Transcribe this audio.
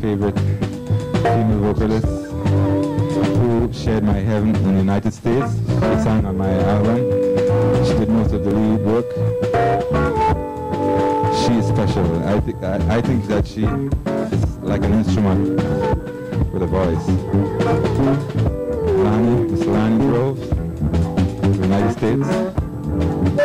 favorite female vocalists who shared my heaven in the United States. She sang on my album. She did most of the lead work. She is special. I think I, I think that she is like an instrument with a voice. Lani, Miss Lani Groves, United States.